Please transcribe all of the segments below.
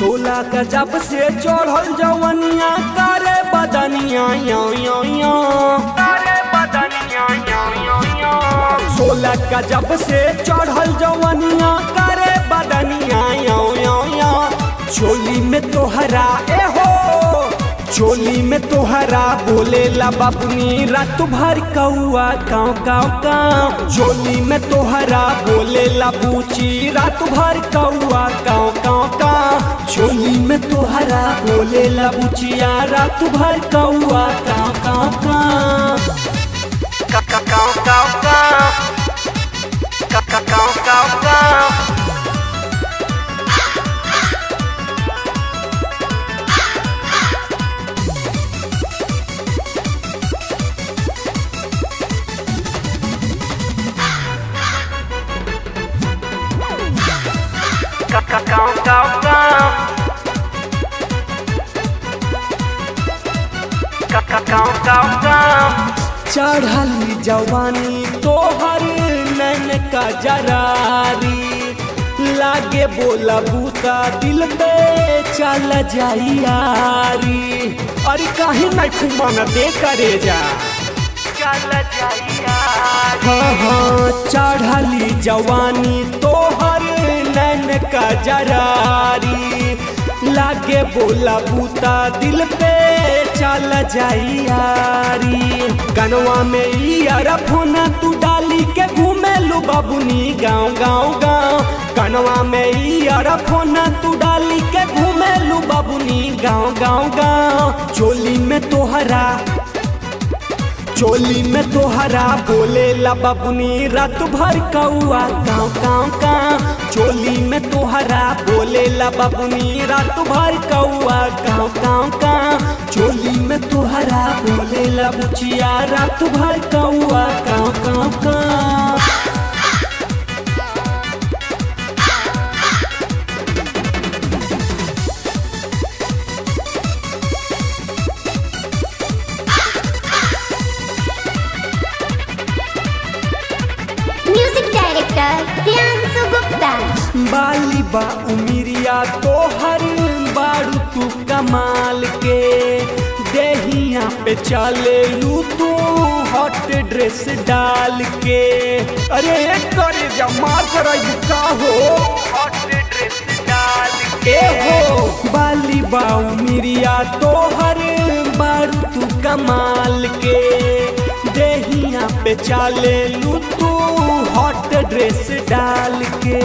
सोलह का जब से चढ़ल जवनिया करे बदनिया यो यो यो। सोलह जब से चढ़ल जवनिया, करे बदनिया चोली में तोहरा ए हो चोली में तोहरा बोले ला बाबुनी, रात भर कौआ काव काव काव चोली में तोहरा बोले ला बूची, रात भर कौआ काव काव काव चोली में तोहरा बोले ला बुचिया, रात भर कौआ काव काव काव चढ़ली जवानी तोहर नैन का जरारी। लागे बोला बूता दिल पे चल जाई यारी अरे काहे नहीं खुमाना दे करे जा। चल जाइया हाँ हाँ चढ़ली जवानी तोहर का जरारी। लागे बोला बूता दिल पे चल जाई यारी। कनवा में ई अरफोना तू डाली के घूमे लू बाबुनी गाँव गाँव गाँव। कनवा में ई अरफोना तू डाली के घूमे लू बाबुनी गाँव गाँव गाँव। चोली में तोहरा, चोली में तोहरा। बोले ला बबुनी, रात भर कौआ, गाँव गाँव गाँव। चोली में तोहरा बोले ला बबुनी रात भर कौआ गाँव गाँव गाँव। चोली में तोहरा बोले ला बुचिया रात भर कौआ गाँव गाँव म्यूज़िक डायरेक्टर गुप्ता बाली बा उमिरिया तोहर बारू तू कमाल के। देहिया पे चले लू तू हॉट ड्रेस डाल के। अरे करे जमार कर का हो। हॉट ड्रेस डाल ए हो। बाली बा उमिरिया तोहर बारू तू कमाल के। देहिया पे चले लू तू हॉट ड्रेस डाल के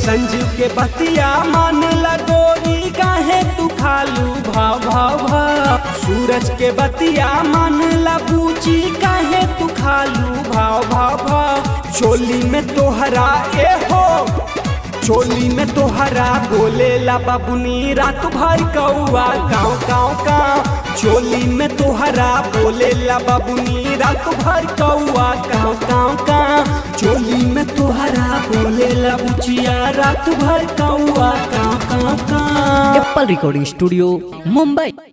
संजू के बतिया मान लगोरी काहे तू खालू, भाव भाव भाव। सूरज के बतिया मान लगूची काहे तू खालू, भाव भाव भाव। चोली में तोहरा ए हो चोली में तोहरा बोले ला बाबुनी, रात भर कौआ गाँव गाँव गाँव। चोली में तोहरा बोले ला बाबुनी रात भर कौआ काव काव गाँव चोली में तोहरा बोले ला बुचिया, रात भर कौआ काव काव गाँव एप्पल रिकॉर्डिंग स्टूडियो, मुंबई।